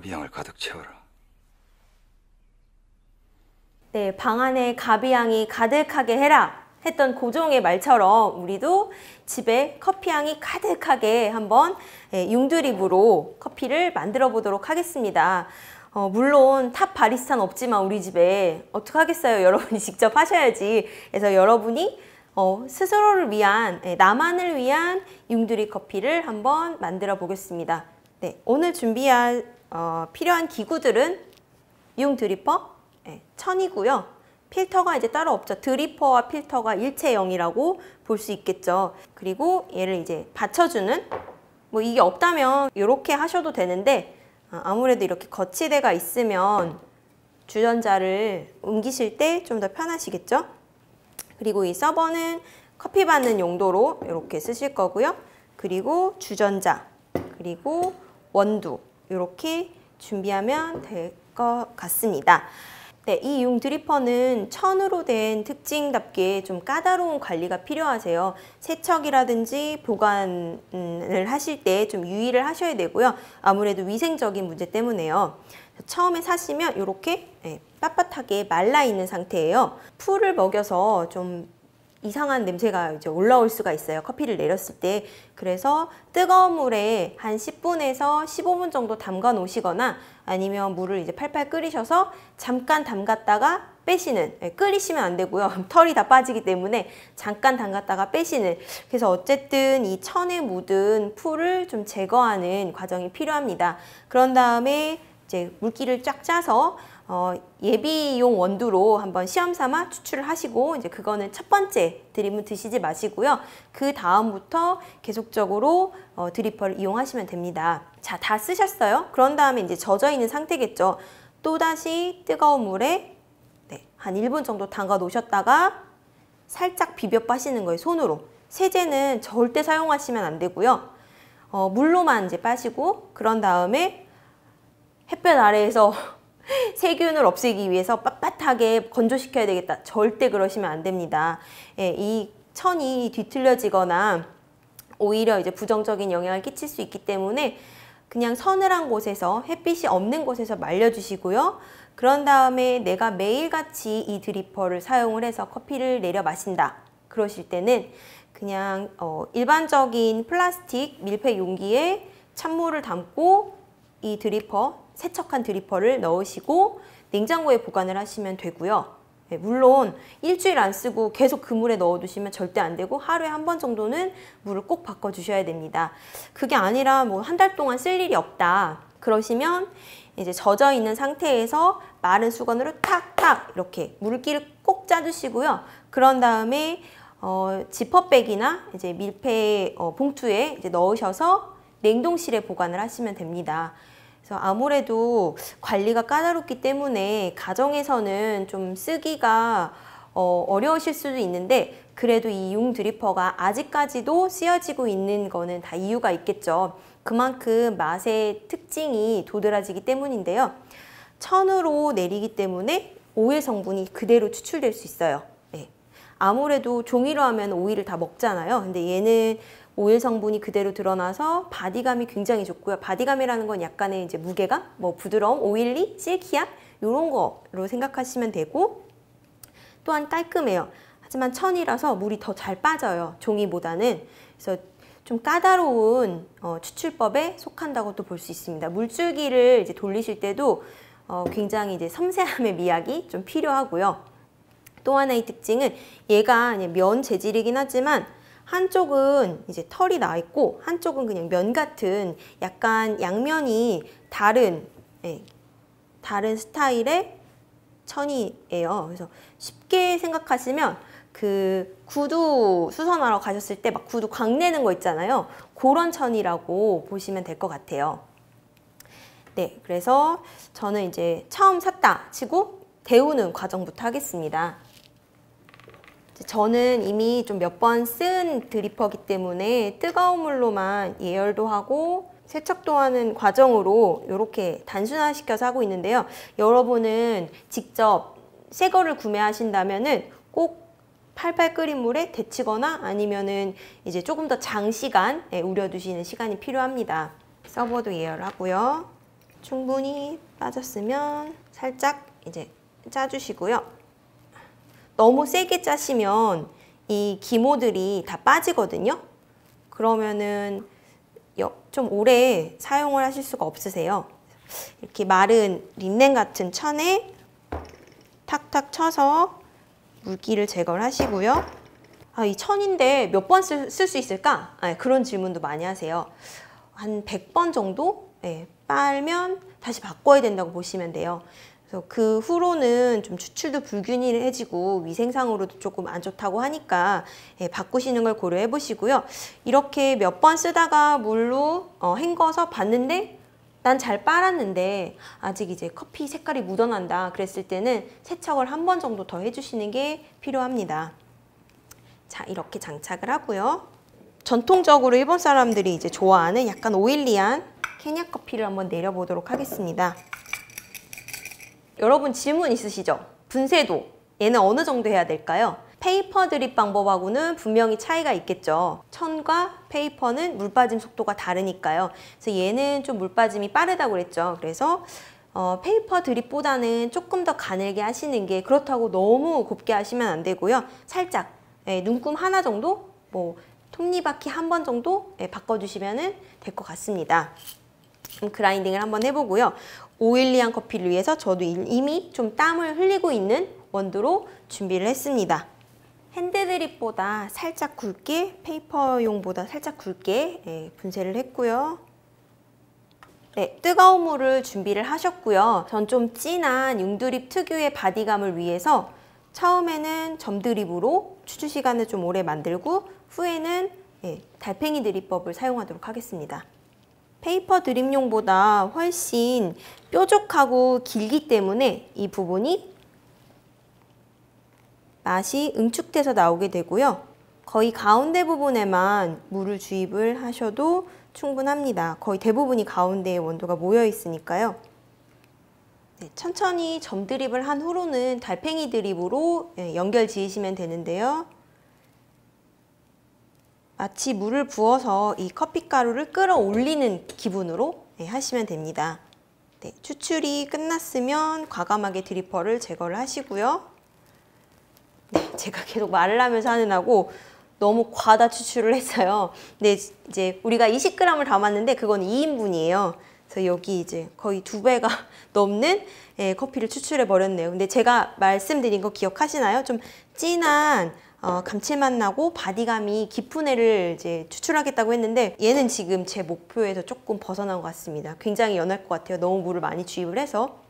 가비향을 가득 채워라. 네, 방 안에 가비향이 가득하게 해라 했던 고종의 말처럼 우리도 집에 커피향이 가득하게 한번 예, 융드립으로 커피를 만들어 보도록 하겠습니다. 어, 물론 top 바리스타는 없지만 우리 집에 어떻게 하겠어요? 여러분이 직접 하셔야지. 그래서 여러분이 어, 스스로를 위한, 예, 나만을 위한 융드립 커피를 한번 만들어 보겠습니다. 네, 오늘 준비할 어, 필요한 기구들은 융 드리퍼, 네, 천이고요. 필터가 이제 따로 없죠. 드리퍼와 필터가 일체형이라고 볼 수 있겠죠. 그리고 얘를 이제 받쳐주는 뭐 이게 없다면 이렇게 하셔도 되는데 아, 아무래도 이렇게 거치대가 있으면 주전자를 옮기실 때 좀 더 편하시겠죠? 그리고 이 서버는 커피 받는 용도로 이렇게 쓰실 거고요. 그리고 주전자, 그리고 원두 이렇게 준비하면 될 것 같습니다. 네, 이 융 드리퍼는 천으로 된 특징답게 좀 까다로운 관리가 필요하세요. 세척이라든지 보관을 하실 때 좀 유의를 하셔야 되고요. 아무래도 위생적인 문제 때문에요. 처음에 사시면 이렇게 네, 빳빳하게 말라 있는 상태예요. 풀을 먹여서 좀 이상한 냄새가 이제 올라올 수가 있어요. 커피를 내렸을 때. 그래서 뜨거운 물에 한 10분에서 15분 정도 담가 놓으시거나 아니면 물을 이제 팔팔 끓이셔서 잠깐 담갔다가 빼시는 예, 끓이시면 안 되고요. 털이 다 빠지기 때문에 잠깐 담갔다가 빼시는 그래서 어쨌든 이 천에 묻은 풀을 좀 제거하는 과정이 필요합니다. 그런 다음에 이제 물기를 쫙 짜서 어, 예비용 원두로 한번 시험 삼아 추출을 하시고 이제 그거는 첫 번째 드립은 드시지 마시고요. 그 다음부터 계속적으로 어, 드리퍼를 이용하시면 됩니다. 자, 다 쓰셨어요? 그런 다음에 이제 젖어 있는 상태겠죠. 또다시 뜨거운 물에 네, 한 1분 정도 담가 놓으셨다가 살짝 비벼 빠시는 거예요, 손으로. 세제는 절대 사용하시면 안 되고요. 어, 물로만 이제 빠시고 그런 다음에 햇볕 아래에서 세균을 없애기 위해서 빳빳하게 건조시켜야 되겠다. 절대 그러시면 안 됩니다. 예, 이 천이 뒤틀려지거나 오히려 이제 부정적인 영향을 끼칠 수 있기 때문에 그냥 서늘한 곳에서 햇빛이 없는 곳에서 말려주시고요. 그런 다음에 내가 매일같이 이 드리퍼를 사용을 해서 커피를 내려 마신다. 그러실 때는 그냥 어, 일반적인 플라스틱 밀폐 용기에 찬물을 담고 이 드리퍼 세척한 드리퍼를 넣으시고 냉장고에 보관을 하시면 되고요. 네, 물론 일주일 안 쓰고 계속 그 물에 넣어두시면 절대 안 되고 하루에 한 번 정도는 물을 꼭 바꿔주셔야 됩니다. 그게 아니라 뭐 한 달 동안 쓸 일이 없다. 그러시면 이제 젖어 있는 상태에서 마른 수건으로 탁탁 이렇게 물기를 꼭 짜주시고요. 그런 다음에 어, 지퍼백이나 이제 밀폐 어, 봉투에 이제 넣으셔서 냉동실에 보관을 하시면 됩니다. 그래서 아무래도 관리가 까다롭기 때문에 가정에서는 좀 쓰기가 어, 어려우실 수도 있는데 그래도 이 융 드리퍼가 아직까지도 쓰여지고 있는 거는 다 이유가 있겠죠. 그만큼 맛의 특징이 도드라지기 때문인데요. 천으로 내리기 때문에 오일 성분이 그대로 추출될 수 있어요. 네. 아무래도 종이로 하면 오일을 다 먹잖아요. 근데 얘는 오일 성분이 그대로 드러나서 바디감이 굉장히 좋고요. 바디감이라는 건 약간의 이제 무게감, 뭐 부드러움, oily, silky한 이런 거로 생각하시면 되고 또한 깔끔해요. 하지만 천이라서 물이 더 잘 빠져요. 종이보다는. 그래서 좀 까다로운 어, 추출법에 속한다고 또 볼 수 있습니다. 물줄기를 이제 돌리실 때도 어, 굉장히 이제 섬세함의 미학이 좀 필요하고요. 또 하나의 특징은 얘가 면 재질이긴 하지만 한쪽은 이제 털이 나 있고 한쪽은 그냥 면 같은 약간 양면이 다른 예, 다른 스타일의 천이에요. 그래서 쉽게 생각하시면 그 구두 수선하러 가셨을 때 막 구두 광내는 거 있잖아요. 그런 천이라고 보시면 될 것 같아요. 네, 그래서 저는 이제 처음 샀다 치고 데우는 과정부터 하겠습니다. 저는 이미 좀 몇 번 쓴 드리퍼기 때문에 뜨거운 물로만 예열도 하고 세척도 하는 과정으로 이렇게 단순화시켜서 하고 있는데요. 여러분은 직접 새 거를 구매하신다면은 꼭 팔팔 끓인 물에 데치거나 아니면은 이제 조금 더 장시간 예, 우려두시는 시간이 필요합니다. 서버도 예열하고요. 충분히 빠졌으면 살짝 이제 짜주시고요. 너무 세게 짜시면 이 기모들이 다 빠지거든요. 그러면은 여- 좀 오래 사용을 하실 수가 없으세요. 이렇게 마른 린넨 같은 천에 탁탁 쳐서 물기를 제거를 하시고요. 아, 이 천인데 몇 번 쓸 수 있을까? 아, 그런 질문도 많이 하세요. 한 100번 정도 예, 빨면 다시 바꿔야 된다고 보시면 돼요. 그래서 그 후로는 좀 추출도 불균일해지고 위생상으로도 조금 안 좋다고 하니까 예, 바꾸시는 걸 고려해 보시고요. 이렇게 몇 번 쓰다가 물로 어, 헹궈서 봤는데 난 잘 빨았는데 아직 이제 커피 색깔이 묻어난다 그랬을 때는 세척을 한 번 정도 더 해주시는 게 필요합니다. 자 이렇게 장착을 하고요. 전통적으로 일본 사람들이 이제 좋아하는 약간 oily한 케냐 커피를 한번 내려보도록 하겠습니다. 여러분 질문 있으시죠? 분쇄도 얘는 어느 정도 해야 될까요? paper drip 방법하고는 분명히 차이가 있겠죠. 천과 paper는 물 빠짐 속도가 다르니까요. 그래서 얘는 좀 물 빠짐이 빠르다고 그랬죠. 그래서 어, paper drip보다는 조금 더 가늘게 하시는 게 그렇다고 너무 곱게 하시면 안 되고요. 살짝 예, 눈금 하나 정도 뭐 톱니바퀴 한 번 정도 예, 바꿔주시면 될 것 같습니다. grinding을 한번 해보고요. oily한 커피를 위해서 저도 이미 좀 땀을 흘리고 있는 원두로 준비를 했습니다. 핸드드립보다 살짝 굵게, paper용보다 살짝 굵게 예, 분쇄를 했고요. 네, 뜨거운 물을 준비를 하셨고요. 전 좀 진한 융드립 특유의 바디감을 위해서 처음에는 점드립으로 추출 시간을 좀 오래 만들고 후에는 예, 달팽이 드립법을 사용하도록 하겠습니다. paper drip용보다 훨씬 뾰족하고 길기 때문에 이 부분이 맛이 응축돼서 나오게 되고요. 거의 가운데 부분에만 물을 주입을 하셔도 충분합니다. 거의 대부분이 가운데에 원두가 모여 있으니까요. 네, 천천히 점 드립을 한 후로는 달팽이 드립으로 예, 연결 지으시면 되는데요. 마치 물을 부어서 이 커피가루를 끌어올리는 기분으로 네, 하시면 됩니다. 네, 추출이 끝났으면 과감하게 드리퍼를 제거를 하시고요. 네, 제가 계속 말을 하면서 하는 하고 너무 과다 추출을 했어요. 근데 이제 우리가 20g을 담았는데 그건 2인분이에요. 그래서 여기 이제 거의 두 배가 넘는 예, 커피를 추출해 버렸네요. 근데 제가 말씀드린 거 기억하시나요? 좀 진한 어, 감칠맛 나고 바디감이 깊은 애를 이제 추출하겠다고 했는데 얘는 지금 제 목표에서 조금 벗어난 것 같습니다. 굉장히 연할 것 같아요. 너무 물을 많이 주입을 해서.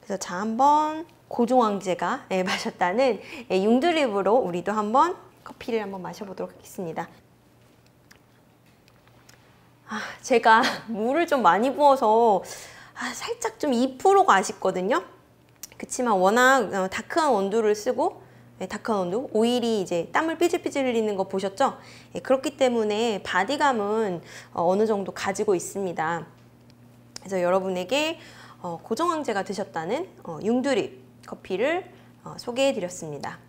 그래서 자 한번 고종황제가 예, 마셨다는 예, 융드립으로 우리도 한번 커피를 한번 마셔보도록 하겠습니다. 아, 제가 물을 좀 많이 부어서 아, 살짝 좀 2%가 아쉽거든요. 그렇지만 워낙 어, 다크한 원두를 쓰고 네, 다크한 원두, 오일이 이제 땀을 삐질삐질 흘리는 거 보셨죠? 예, 그렇기 때문에 바디감은 어, 어느 정도 가지고 있습니다. 그래서 여러분에게 어, 고정황제가 드셨다는 어, 융드립 커피를 어, 소개해 드렸습니다.